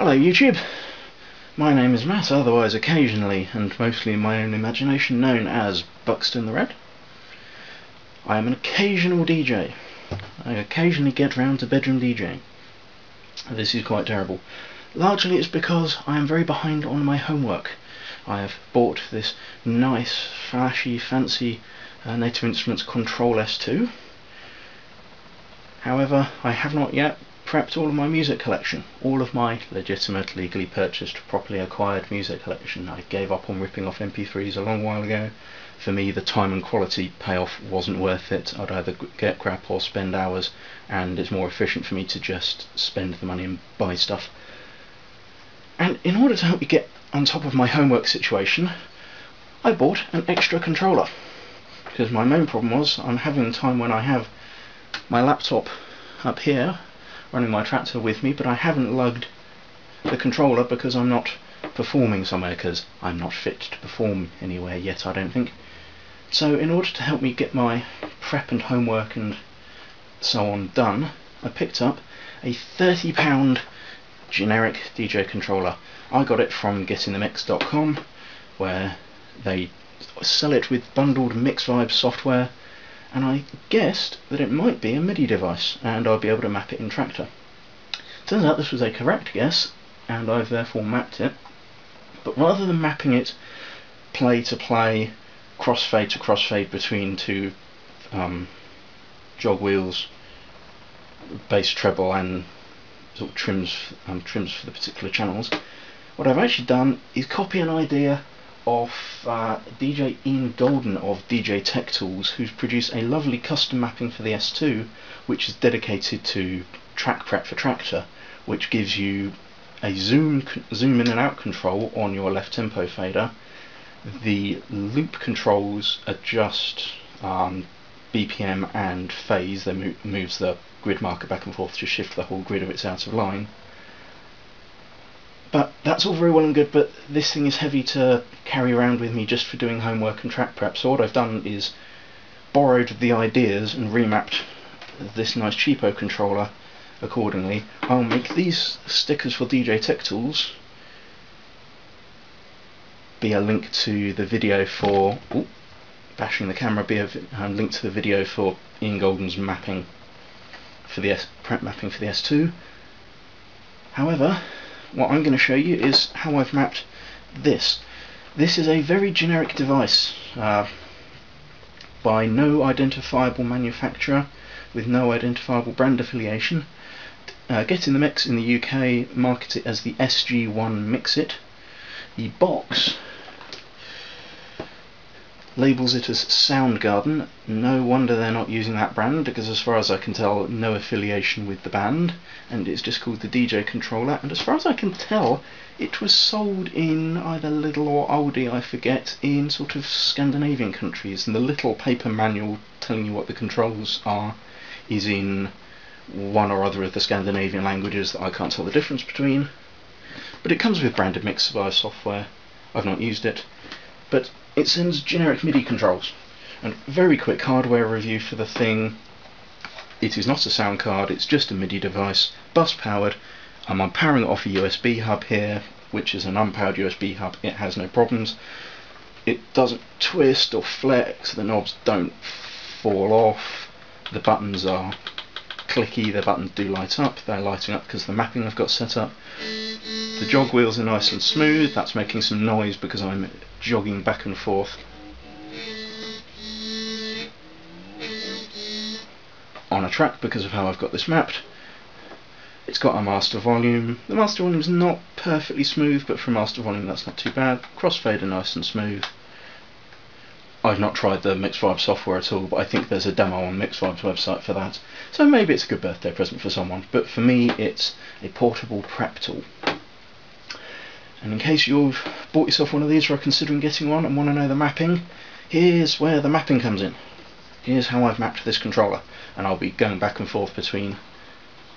Hello YouTube, my name is Matt, otherwise occasionally and mostly in my own imagination known as Buxton the Red. I am an occasional DJ. I occasionally get round to bedroom DJing. This is quite terrible. Largely it's because I am very behind on my homework. I have bought this nice, flashy, fancy uh, Native Instruments Kontrol S2. However, I have not yet prepped all of my music collection, all of my legitimate, legally purchased, properly acquired music collection. I gave up on ripping off MP3s a long while ago. For me, the time and quality payoff wasn't worth it. I'd either get crap or spend hours, and it's more efficient for me to just spend the money and buy stuff. And in order to help me get on top of my homework situation, I bought an extra controller. Because my main problem was I'm having a time when I have my laptop up here running my Traktor with me, but I haven't lugged the controller because I'm not performing somewhere because I'm not fit to perform anywhere yet, I don't think. So in order to help me get my prep and homework and so on done, I picked up a £30 generic DJ controller. I got it from getinthemix.com where they sell it with bundled MixVibe software and I guessed that it might be a MIDI device and I'd be able to map it in Traktor. Turns out this was a correct guess and I've therefore mapped it but rather than mapping it play to play, crossfade to crossfade between two um, jog wheels, bass treble and sort of trims um, trims for the particular channels. What I've actually done is copy an idea of uh, DJ Ean Golden of DJ Tech Tools, who's produced a lovely custom mapping for the S2, which is dedicated to track prep for Traktor, which gives you a zoom zoom in and out control on your left tempo fader. The loop controls adjust um, BPM and phase. They mo moves the grid marker back and forth to shift the whole grid if it's out of line. But that's all very well and good, but this thing is heavy to carry around with me just for doing homework and track prep. So what I've done is borrowed the ideas and remapped this nice cheapo controller accordingly. I'll make these stickers for DJ Tech Tools be a link to the video for ooh, bashing the camera be a um, link to the video for Ean Golden's mapping for the S prep mapping for the S2 however what I'm going to show you is how I've mapped this. This is a very generic device uh, by no identifiable manufacturer with no identifiable brand affiliation. Uh, Get in the Mix in the UK market it as the SG1 Mixit. The box labels it as Soundgarden. No wonder they're not using that brand because as far as I can tell no affiliation with the band and it's just called the DJ controller. And as far as I can tell it was sold in either Lidl or Aldi I forget in sort of Scandinavian countries. And the little paper manual telling you what the controls are is in one or other of the Scandinavian languages that I can't tell the difference between. But it comes with branded MixVibe software. I've not used it. But it sends generic MIDI controls. And very quick hardware review for the thing. It is not a sound card, it's just a MIDI device, bus powered. I'm powering it off a USB hub here, which is an unpowered USB hub. It has no problems. It doesn't twist or flex, the knobs don't fall off, the buttons are clicky, the buttons do light up, they're lighting up because the mapping I've got set up. The jog wheels are nice and smooth, that's making some noise because I'm jogging back and forth. on a track because of how I've got this mapped. It's got a master volume. The master volume is not perfectly smooth, but for a master volume that's not too bad. Crossfader nice and smooth. I've not tried the MixVibe software at all, but I think there's a demo on MixVibe's website for that. So maybe it's a good birthday present for someone, but for me it's a portable prep tool. And in case you've bought yourself one of these or are considering getting one and want to know the mapping, here's where the mapping comes in. Here's how I've mapped this controller, and I'll be going back and forth between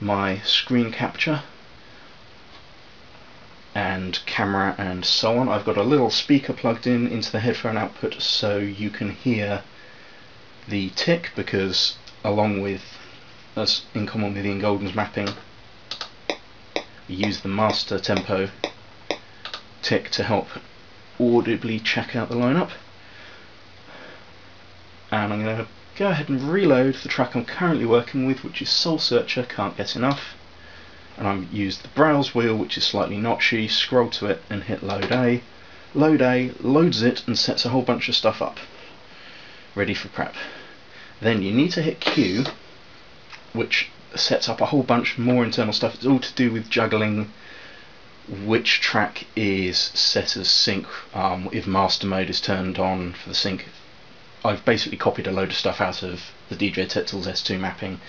my screen capture and camera and so on. I've got a little speaker plugged in into the headphone output so you can hear the tick because along with as in common with Ean Golden's mapping we use the master tempo tick to help audibly check out the lineup. And I'm going to go ahead and reload the track I'm currently working with, which is Soul Searcher, Can't Get Enough. And I've used the browse wheel, which is slightly notchy, scroll to it and hit load A. Load A loads it and sets a whole bunch of stuff up, ready for prep. Then you need to hit Q, which sets up a whole bunch more internal stuff. It's all to do with juggling which track is set as sync um, if master mode is turned on for the sync. I've basically copied a load of stuff out of the DJ Tech Tools S2 mapping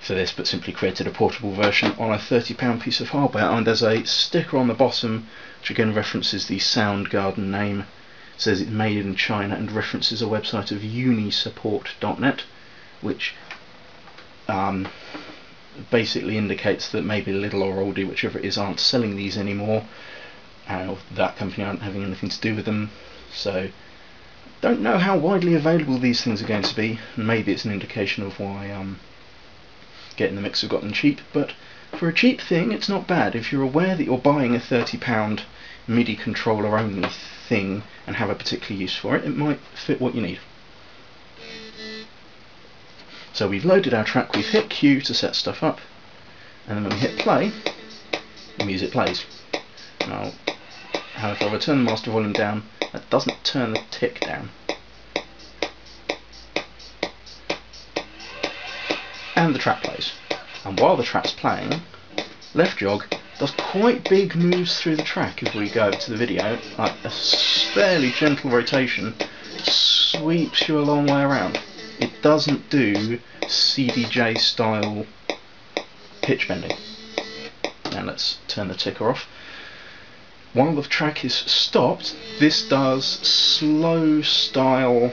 for this, but simply created a portable version on a £30 piece of hardware. And there's a sticker on the bottom, which again references the Soundgarden name. It says it's made in China and references a website of unisupport.net, which um, basically indicates that maybe Lidl or Aldi, whichever it is, aren't selling these anymore, and that company aren't having anything to do with them. So, don't know how widely available these things are going to be. Maybe it's an indication of why um, getting the mixer got them cheap, but for a cheap thing, it's not bad. If you're aware that you're buying a £30 MIDI controller only thing and have a particular use for it, it might fit what you need. So we've loaded our track, we've hit Q to set stuff up, and then when we hit play, the music plays. Now, however, if I turn the master volume down, that doesn't turn the tick down. And the track plays. And while the track's playing, left jog does quite big moves through the track if we go to the video, like a fairly gentle rotation sweeps you a long way around it doesn't do CDJ style pitch bending. Now let's turn the ticker off. While the track is stopped, this does slow style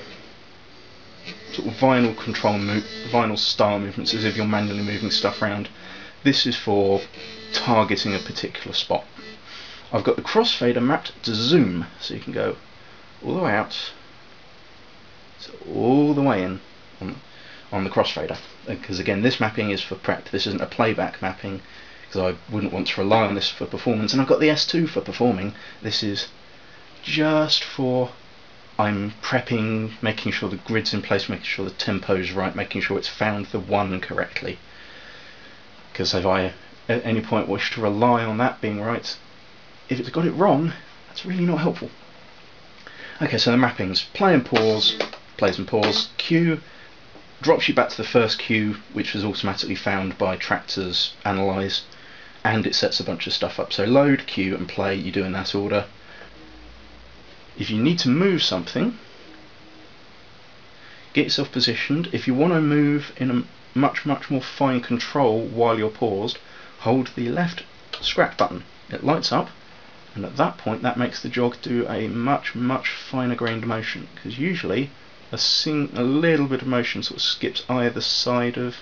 sort of vinyl control vinyl style movements as if you're manually moving stuff around. This is for targeting a particular spot. I've got the crossfader mapped to zoom, so you can go all the way out, so all the way in on, on the crossfader. Uh, because again, this mapping is for prep. This isn't a playback mapping because I wouldn't want to rely on this for performance. And I've got the S2 for performing. This is just for I'm prepping, making sure the grid's in place, making sure the tempo's right, making sure it's found the one correctly. Because if I at any point wish to rely on that being right, if it's got it wrong, that's really not helpful. Okay, so the mappings, play and pause, plays and pause, cue, drops you back to the first cue, which was automatically found by Traktor's analyze, and it sets a bunch of stuff up. So load, cue, and play, you do in that order. If you need to move something, get yourself positioned. If you want to move in a much, much more fine control while you're paused, hold the left scratch button. It lights up, and at that point that makes the jog do a much, much finer grained motion, because usually a, sing, a little bit of motion sort of skips either side of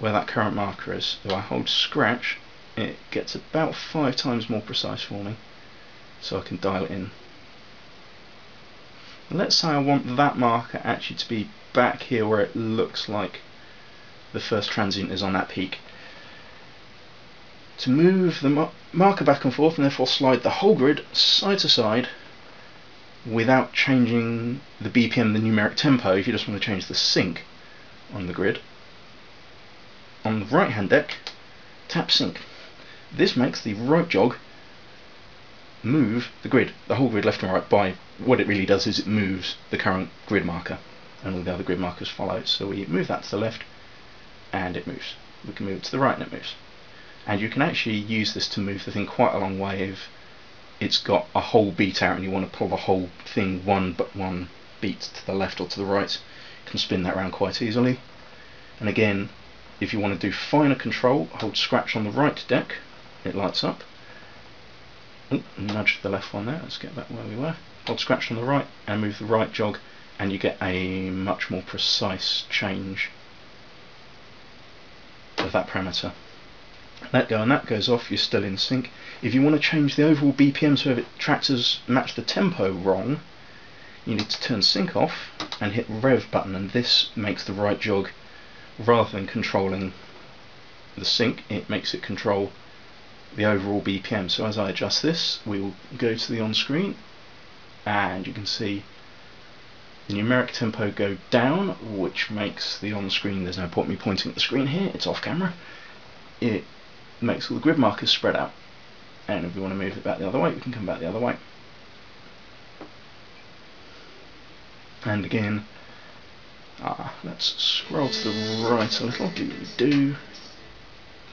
where that current marker is. If I hold scratch, it gets about five times more precise for me, so I can dial it in. Let's say I want that marker actually to be back here where it looks like the first transient is on that peak. To move the marker back and forth and therefore slide the whole grid side to side without changing the BPM, the numeric tempo, if you just want to change the sync on the grid. On the right hand deck, tap sync. This makes the right jog move the grid, the whole grid left and right by what it really does is it moves the current grid marker and all the other grid markers follow. So we move that to the left and it moves. We can move it to the right and it moves. And you can actually use this to move the thing quite a long way if it's got a whole beat out and you want to pull the whole thing one but one beat to the left or to the right, you can spin that around quite easily. And again, if you want to do finer control, hold scratch on the right deck, it lights up. Ooh, nudge the left one there, let's get back where we were. Hold scratch on the right and move the right jog and you get a much more precise change of that parameter let go and that goes off, you're still in sync. If you want to change the overall BPM so it Traktor's match the tempo wrong, you need to turn sync off and hit rev button and this makes the right jog rather than controlling the sync, it makes it control the overall BPM. So as I adjust this, we will go to the on-screen and you can see the numeric tempo go down, which makes the on-screen, there's no point me pointing at the screen here, it's off camera. It makes all the grid markers spread out. And if we want to move it back the other way, we can come back the other way. And again, ah, let's scroll to the right a little, do do,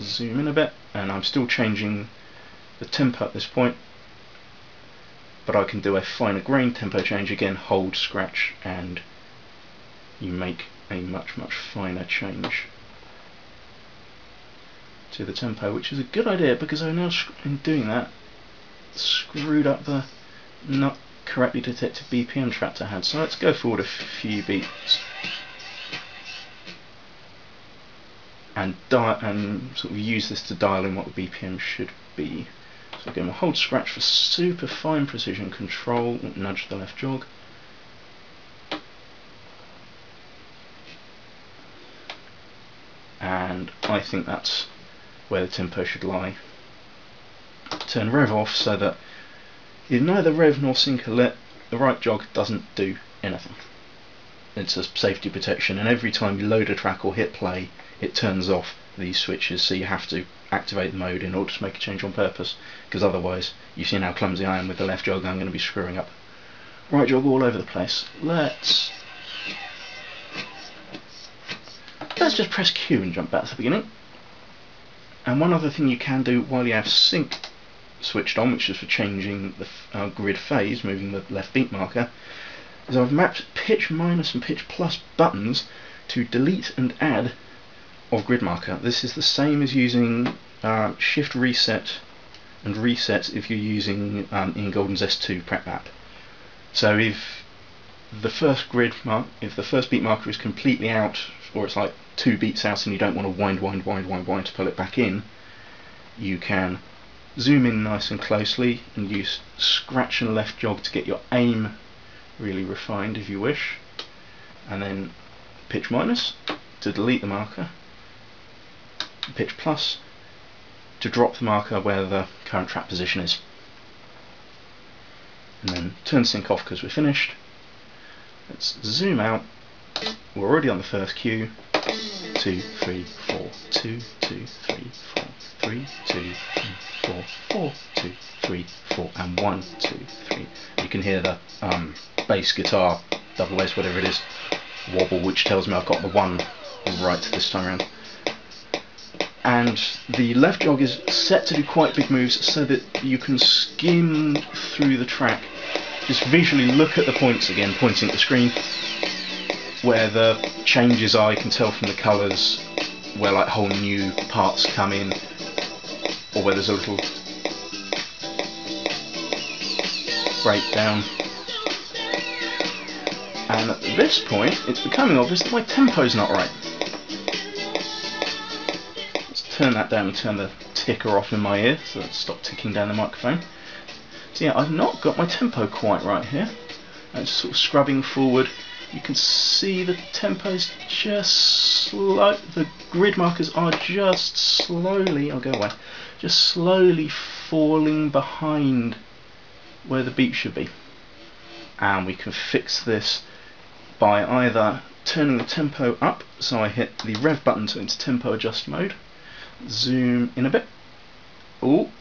zoom in a bit, and I'm still changing the tempo at this point, but I can do a finer grain tempo change again, hold, scratch, and you make a much, much finer change to the tempo, which is a good idea because I now, in doing that, screwed up the not correctly detected BPM track I had. So let's go forward a few beats and and sort of use this to dial in what the BPM should be. So again, we'll hold scratch for super fine precision control, nudge the left jog. And I think that's where the tempo should lie. Turn rev off so that if neither rev nor sync are lit, the right jog doesn't do anything. It's a safety protection and every time you load a track or hit play it turns off these switches so you have to activate the mode in order to make a change on purpose because otherwise you've seen how clumsy I am with the left jog I'm going to be screwing up right jog all over the place let's let's just press Q and jump back to the beginning and one other thing you can do while you have sync switched on which is for changing the uh, grid phase moving the left beat marker is I've mapped pitch minus and pitch plus buttons to delete and add of grid marker. This is the same as using uh, shift reset and reset if you're using um, Ean Golden's S2 prep app. So if the first grid mark, if the first beat marker is completely out, or it's like two beats out and you don't want to wind, wind, wind, wind, wind to pull it back in, you can zoom in nice and closely and use scratch and left jog to get your aim really refined if you wish, and then pitch minus to delete the marker, pitch plus to drop the marker where the current track position is. And then turn sync off because we're finished. Let's zoom out. We're already on the first cue. Two, three, four, two, two, three, four, three, two, four, four, two, three, four, and one, two, three. You can hear the um, bass guitar, double bass, whatever it is, wobble, which tells me I've got the one right this time around. And the left jog is set to do quite big moves so that you can skim through the track. Just visually look at the points again pointing at the screen where the changes are you can tell from the colours where like whole new parts come in or where there's a little breakdown and at this point it's becoming obvious that my tempo's not right Let's turn that down and turn the ticker off in my ear so that stop ticking down the microphone. So yeah, I've not got my tempo quite right here. I'm just sort of scrubbing forward. You can see the tempo's just slow. The grid markers are just slowly. I'll go away. Just slowly falling behind where the beat should be. And we can fix this by either turning the tempo up, so I hit the rev button to enter tempo adjust mode, zoom in a bit. Oh,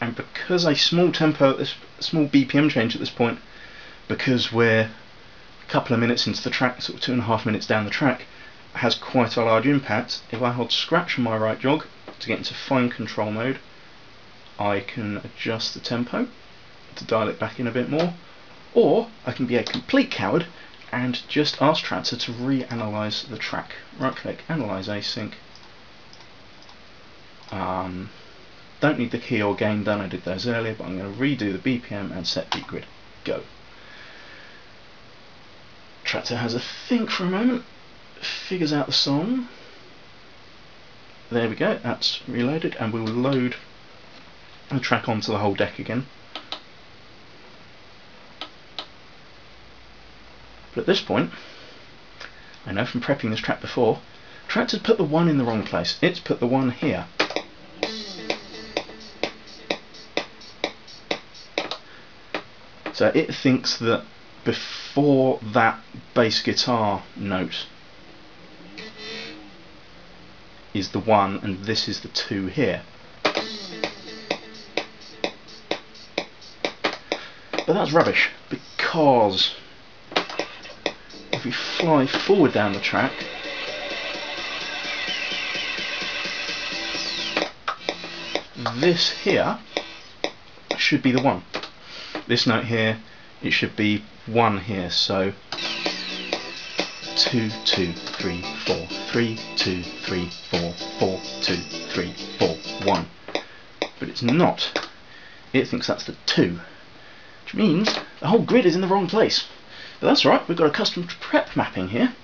and because a small tempo this small BPM change at this point, because we're couple of minutes into the track, sort of two and a half minutes down the track, has quite a large impact. If I hold scratch on my right jog to get into fine control mode, I can adjust the tempo to dial it back in a bit more, or I can be a complete coward and just ask Traktor to reanalyze the track. Right click, analyze async, um, don't need the key or gain done, I did those earlier, but I'm going to redo the BPM and set beat grid. Go. Traktor has a think for a moment, figures out the song. There we go, that's reloaded, and we'll load the track onto the whole deck again. But at this point, I know from prepping this track before, Traktor's put the one in the wrong place. It's put the one here. So it thinks that before that bass guitar note is the 1 and this is the 2 here. But that's rubbish because if we fly forward down the track this here should be the 1. This note here it should be 1 here so two, two, three, four, three, two, three, four, four, two, three, four, one. But it's not. It thinks that's the 2, which means the whole grid is in the wrong place. But that's right, we've got a custom prep mapping here.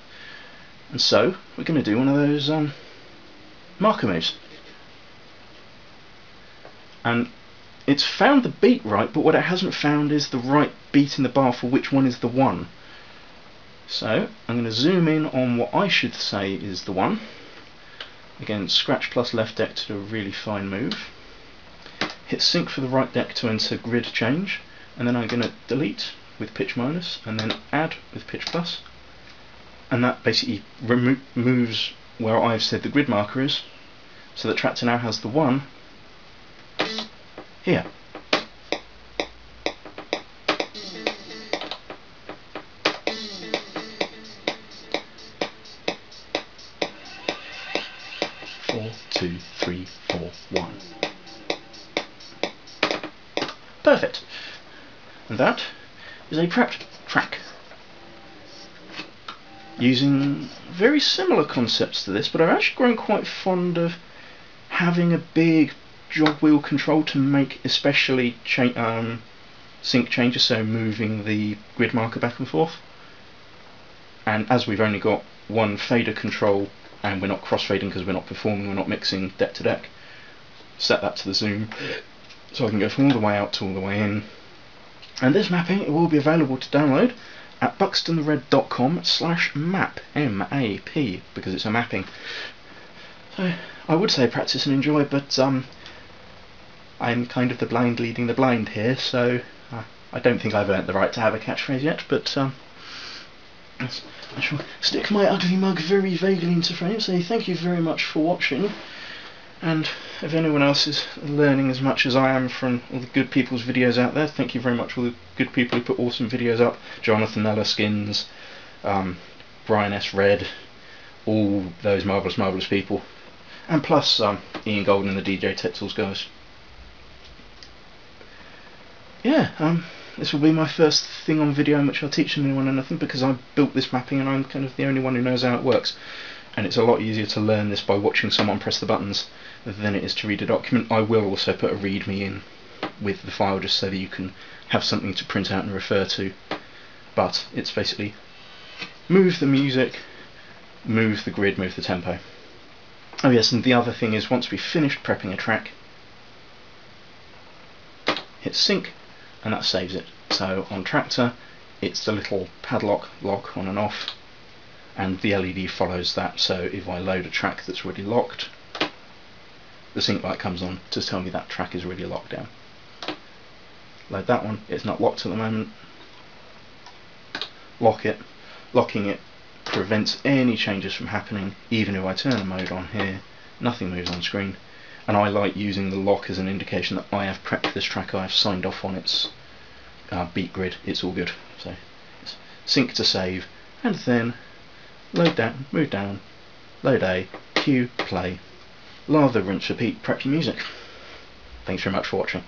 And so, we're going to do one of those um, marker moves. And it's found the beat right, but what it hasn't found is the right beat in the bar for which one is the 1. So I'm going to zoom in on what I should say is the one. Again, scratch plus left deck to do a really fine move. Hit sync for the right deck to enter grid change, and then I'm going to delete with pitch minus, and then add with pitch plus, and that basically removes where I've said the grid marker is, so that Traktor now has the one here. four, two, three, four, one. Perfect. And that is a prepped track. Using very similar concepts to this, but I've actually grown quite fond of having a big jog wheel control to make especially cha um, sync changes, so moving the grid marker back and forth. And as we've only got one fader control and we're not crossfading because we're not performing, we're not mixing deck to deck. Set that to the zoom so I can go from all the way out to all the way in. And this mapping will be available to download at buxtonthered.com slash map, M-A-P, because it's a mapping. So I would say practice and enjoy, but um, I'm kind of the blind leading the blind here, so uh, I don't think I've earned the right to have a catchphrase yet, but um, I shall stick my ugly mug very vaguely into frame, say thank you very much for watching, and if anyone else is learning as much as I am from all the good people's videos out there, thank you very much all the good people who put awesome videos up, Jonathan Skins, um, Brian S. Red, all those marvellous, marvellous people, and plus um, Ean Golden and the DJ Tech Tools guys. Yeah, um, this will be my first thing on video in which I'll teach anyone anything because I built this mapping and I'm kind of the only one who knows how it works. And it's a lot easier to learn this by watching someone press the buttons than it is to read a document. I will also put a readme in with the file just so that you can have something to print out and refer to. But it's basically move the music, move the grid, move the tempo. Oh yes, and the other thing is once we've finished prepping a track, hit sync and that saves it. So on Traktor it's the little padlock lock on and off and the LED follows that so if I load a track that's already locked the sync light comes on to tell me that track is already locked down. Load that one, it's not locked at the moment. Lock it. Locking it prevents any changes from happening even if I turn the mode on here nothing moves on screen and I like using the lock as an indication that I have prepped this track, I have signed off on its uh, beat grid, it's all good. So sync to save, and then load down, move down, load A, cue, play, lather, rinse, repeat, prep your music. Thanks very much for watching.